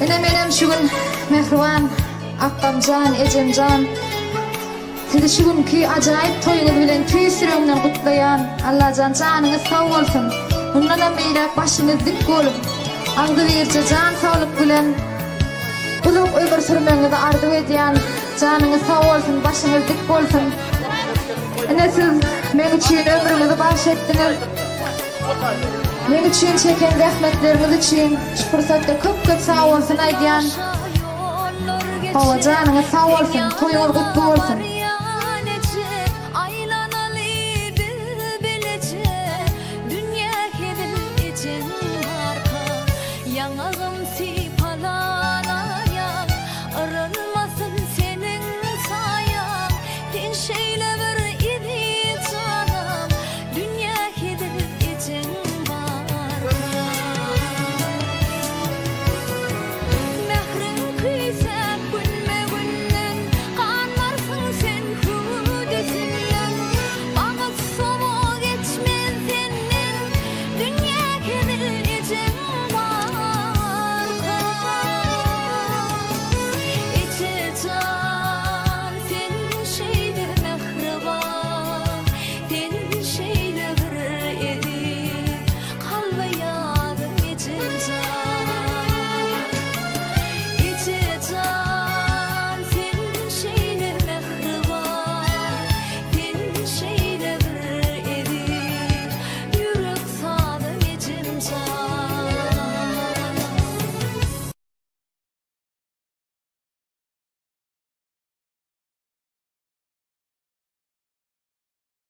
Ene menem şu gün Mehruan, Akbamcan, Ecemcan Sizi şu gün ki acayip toyunu bilen tüy süremden kutlayan Allah can canınız sağ olsun Bunla da meylak başınız dik olup Aldı verce can sağlık bilen Uzak uygur sürmenizi ardı ediyen Canınız sağ olsun başınız dik olsun Ene siz Meni çiğin ömrümüzü bahşettiniz Thank Men üçin çeken rahmetleriniz üçin şu fırsatda köp köp sağ olsun aýdyan. Hawa janyňa sağ olsun, toýlar gutly bolsun.